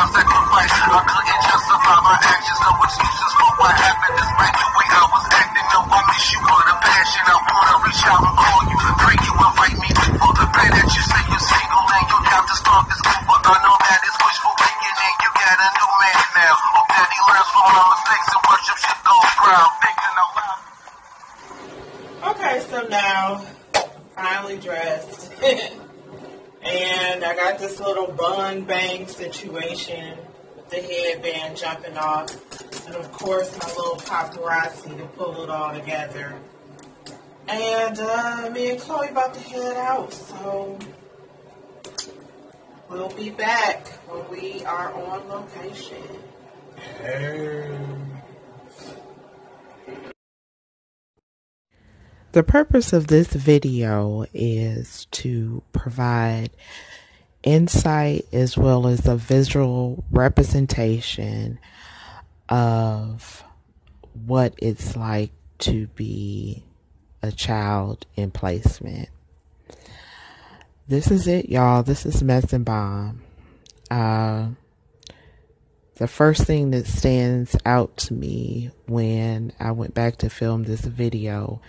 child sacrifice. I couldn't justify my actions, for what happened. Despite the way I was acting, no, I miss you with a passion. I wanna reach out and call you, pray you invite me for the prayer that you say you're single and you got to start this group. But I know that it's wishful thinking and you got a new man now. Hope that he learns from my mistakes and worship shit goes proud. Thinking out loud. Okay, so now finally dressed. and I got this little bun bang situation with the headband jumping off. And of course my little paparazzi to pull it all together. And uh, me and Chloe about to head out, so we'll be back when we are on location. The purpose of this video is to provide insight as well as a visual representation of what it's like to be a child in placement. This is it, y'all. This is Metzenbaum. Uh, the first thing that stands out to me when I went back to film this video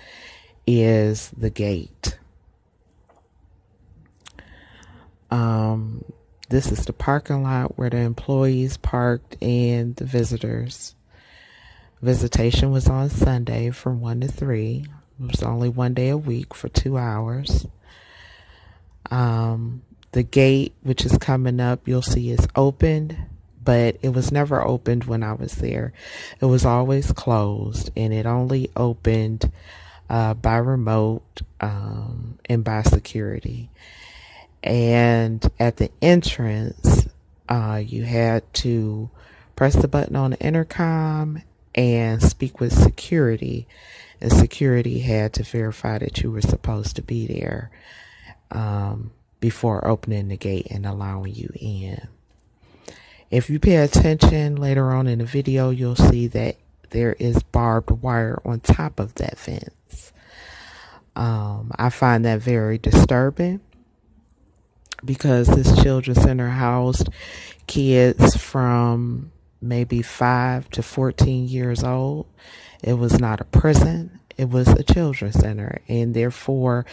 is the gate. Um, this is the parking lot where the employees parked and the visitors. Visitation was on Sunday from 1 to 3. It was only one day a week for two hours. Um, the gate, which is coming up, you'll see is opened, but it was never opened when I was there. It was always closed, and it only opened uh, by remote um, and by security. And at the entrance, uh, you had to press the button on the intercom and speak with security. And security had to verify that you were supposed to be there um, before opening the gate and allowing you in. If you pay attention later on in the video, you'll see that there is barbed wire on top of that fence. Um, I find that very disturbing because this children's center housed kids from maybe 5 to 14 years old. It was not a prison, it was a children's center, and therefore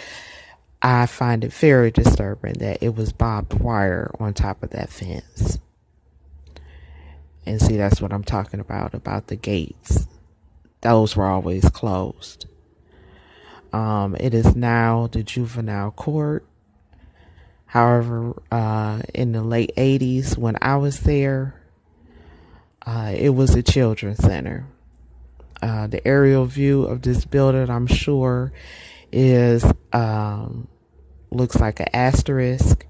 I find it very disturbing that it was barbed wire on top of that fence. And see, that's what I'm talking about about the gates. Those were always closed. Um, it is now the juvenile court. However, uh, in the late 80s, when I was there, uh, it was a children's center. Uh, the aerial view of this building, I'm sure, is um, looks like an asterisk,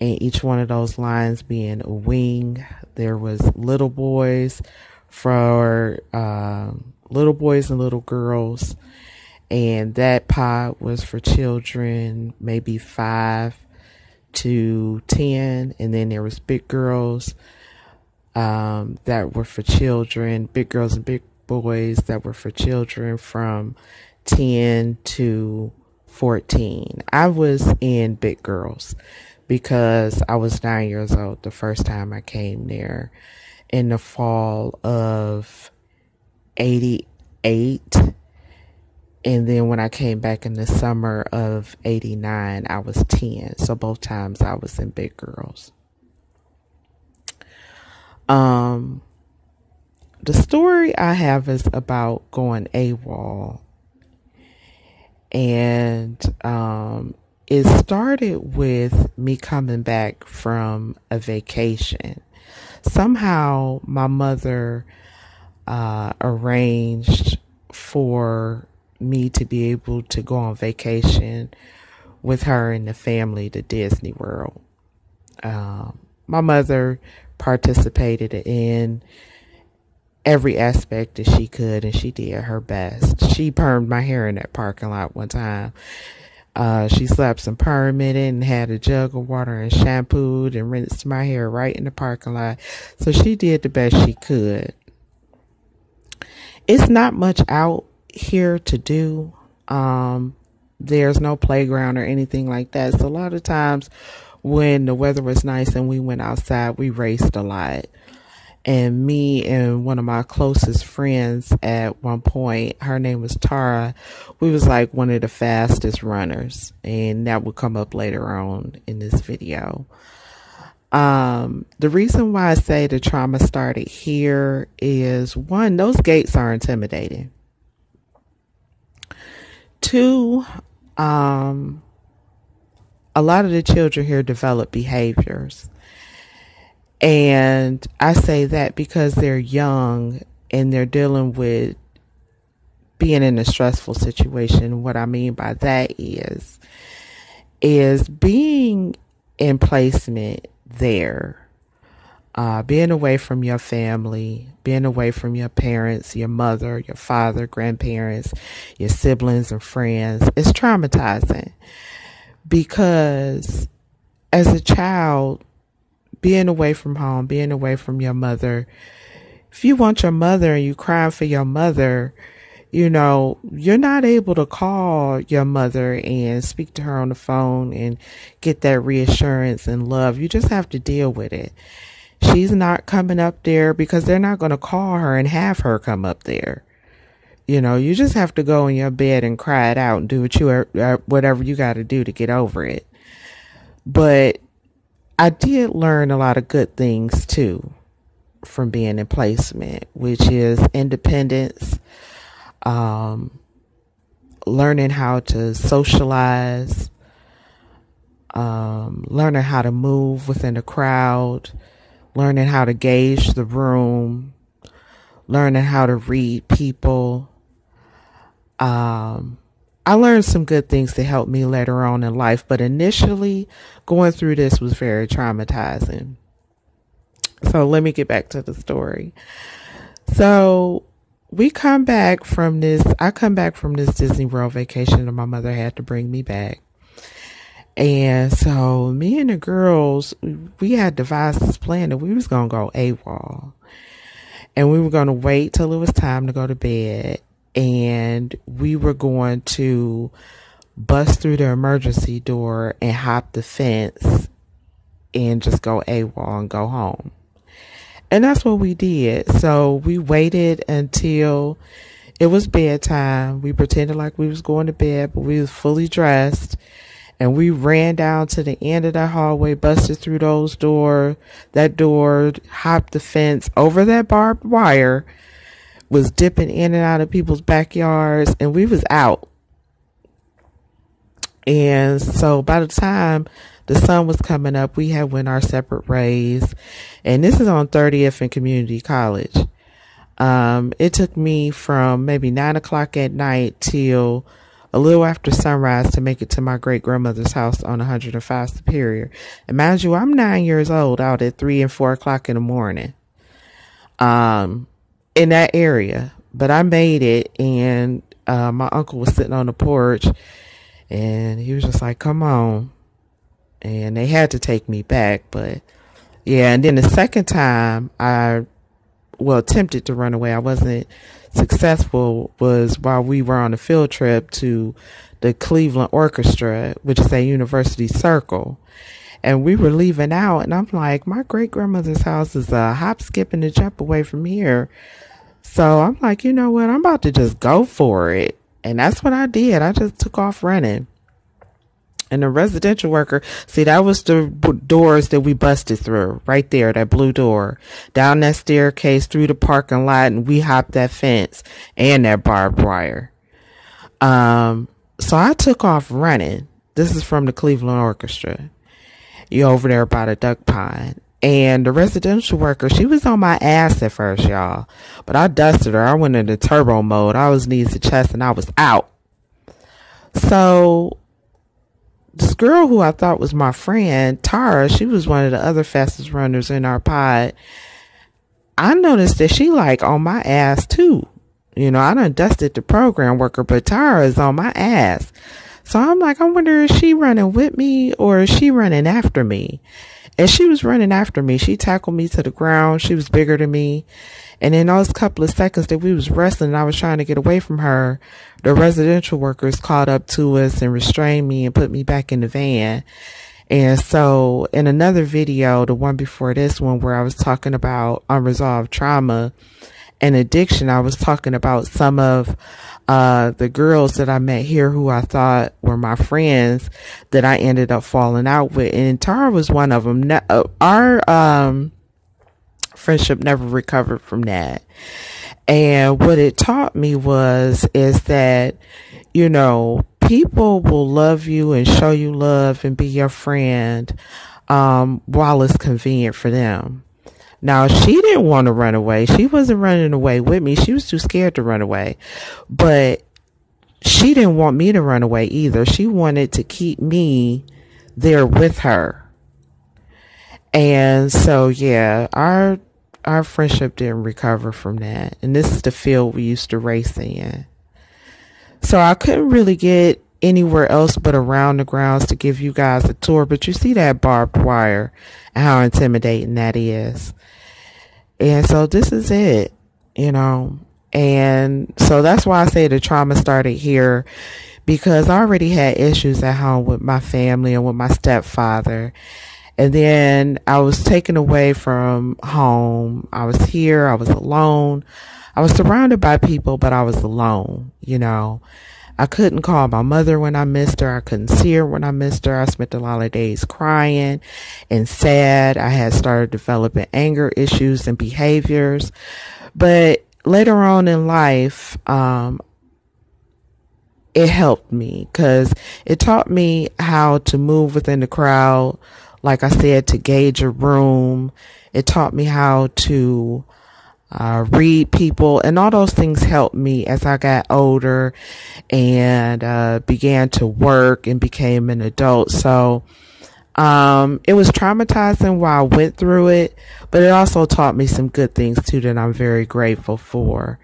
and each one of those lines being a wing. There was little boys for um, little boys and little girls, and that pod was for children maybe five to ten, and then there was big girls um, that were for children, big girls and big boys that were for children from 10 to 14. I was in Big Girls because I was nine years old the first time I came there in the fall of 88. And then when I came back in the summer of 89, I was 10. So both times I was in Big Girls. Um, the story I have is about going AWOL. And um, it started with me coming back from a vacation. Somehow my mother uh, arranged for me to be able to go on vacation with her and the family to Disney World. Um, my mother participated in every aspect that she could and she did her best. She permed my hair in that parking lot one time. Uh, she slapped some perm in it and had a jug of water and shampooed and rinsed my hair right in the parking lot. So she did the best she could. It's not much out here to do. Um, there's no playground or anything like that. So a lot of times when the weather was nice and we went outside, we raced a lot. And me and one of my closest friends at one point, her name was Tara, we was like one of the fastest runners. And that will come up later on in this video. Um, the reason why I say the trauma started here is one, those gates are intimidating. Two, um, a lot of the children here develop behaviors. And I say that because they're young and they're dealing with being in a stressful situation. What I mean by that is, is being in placement there, uh, being away from your family, being away from your parents, your mother, your father, grandparents, your siblings and friends, it's traumatizing because as a child, being away from home, being away from your mother, if you want your mother and you crying for your mother, you know, you're not able to call your mother and speak to her on the phone and get that reassurance and love. You just have to deal with it. She's not coming up there because they're not going to call her and have her come up there. You know, you just have to go in your bed and cry it out and do what you uh, whatever you got to do to get over it. But I did learn a lot of good things too from being in placement, which is independence, um, learning how to socialize, um, learning how to move within a crowd, learning how to gauge the room, learning how to read people. Um, I learned some good things to help me later on in life, but initially going through this was very traumatizing. So let me get back to the story. So we come back from this, I come back from this Disney World vacation and my mother had to bring me back. And so me and the girls, we had devised this plan that we was going to go AWOL. And we were going to wait till it was time to go to bed. And we were going to bust through the emergency door and hop the fence and just go AWOL and go home. And that's what we did. So we waited until it was bedtime. We pretended like we was going to bed, but we was fully dressed. And we ran down to the end of the hallway, busted through those door, that door, hopped the fence over that barbed wire, was dipping in and out of people's backyards, and we was out. And so by the time the sun was coming up. We had went our separate ways, and this is on 30th and Community College. Um, it took me from maybe nine o'clock at night till a little after sunrise to make it to my great grandmother's house on 105 Superior. And mind you, I'm nine years old out at three and four o'clock in the morning. Um, in that area, but I made it and, uh, my uncle was sitting on the porch and he was just like, come on and they had to take me back. But yeah, and then the second time I, well, attempted to run away. I wasn't successful. Was while we were on a field trip to the Cleveland Orchestra, which is a university circle. And we were leaving out, and I'm like, my great grandmother's house is a hop, skip, and a jump away from here. So I'm like, you know what? I'm about to just go for it. And that's what I did. I just took off running and the residential worker, see, that was the b- doors that we busted through right there, that blue door, down that staircase through the parking lot, and we hopped that fence and that barbed wire. Um, so I took off running. This is from the Cleveland Orchestra. You over there by the duck pond. And the residential worker, she was on my ass at first, y'all. But I dusted her. I went into turbo mode. I was knees to chest and I was out. So this girl who I thought was my friend, Tara, she was one of the other fastest runners in our pod. I noticed that she like on my ass too. You know, I done dusted the program worker, but Tara is on my ass. So I'm like, I wonder is she running with me or is she running after me? And she was running after me. She tackled me to the ground. She was bigger than me. And in those couple of seconds that we was wrestling, I was trying to get away from her. The residential workers caught up to us and restrained me and put me back in the van. And so in another video, the one before this one where I was talking about unresolved trauma and addiction, I was talking about some of uh, the girls that I met here who I thought were my friends that I ended up falling out with. And Tara was one of them. Uh, our um, friendship never recovered from that. And what it taught me was, is that, you know, people will love you and show you love and be your friend, um, while it's convenient for them. Now, she didn't want to run away. She wasn't running away with me. She was too scared to run away. But she didn't want me to run away either. She wanted to keep me there with her. And so, yeah, our our friendship didn't recover from that. And this is the field we used to race in. So I couldn't really get anywhere else but around the grounds to give you guys a tour. But you see that barbed wire and how intimidating that is. And so this is it, you know. And so that's why I say the trauma started here because I already had issues at home with my family and with my stepfather. And then I was taken away from home. I was here. I was alone. I was surrounded by people, but I was alone, you know. I couldn't call my mother when I missed her. I couldn't see her when I missed her. I spent a lot of days crying and sad. I had started developing anger issues and behaviors. But later on in life, um, it helped me because it taught me how to move within the crowd. Like I said, to gauge a room. It taught me how to uh, read people, and all those things helped me as I got older and uh, began to work and became an adult. So um, it was traumatizing while I went through it, but it also taught me some good things too that I'm very grateful for.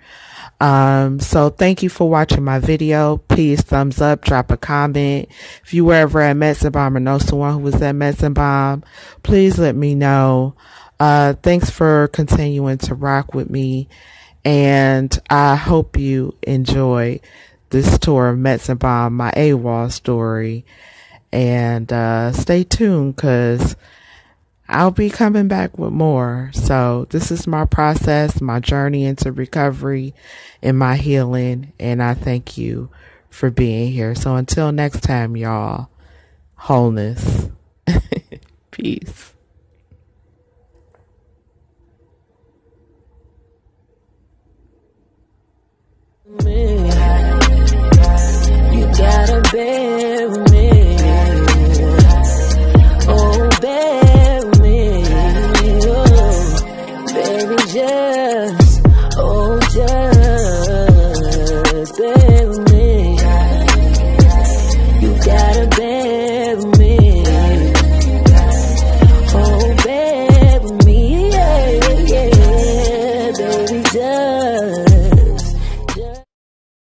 Um, so thank you for watching my video. Please thumbs up, drop a comment. If you were ever at Metzenbaum or know someone who was at Metzenbaum, please let me know. Uh, thanks for continuing to rock with me. And I hope you enjoy this tour of Metzenbaum, my AWOL story. And uh, stay tuned because I'll be coming back with more. So this is my process, my journey into recovery and my healing. And I thank you for being here. So until next time, y'all, wholeness. Peace. Me. You gotta bear with me.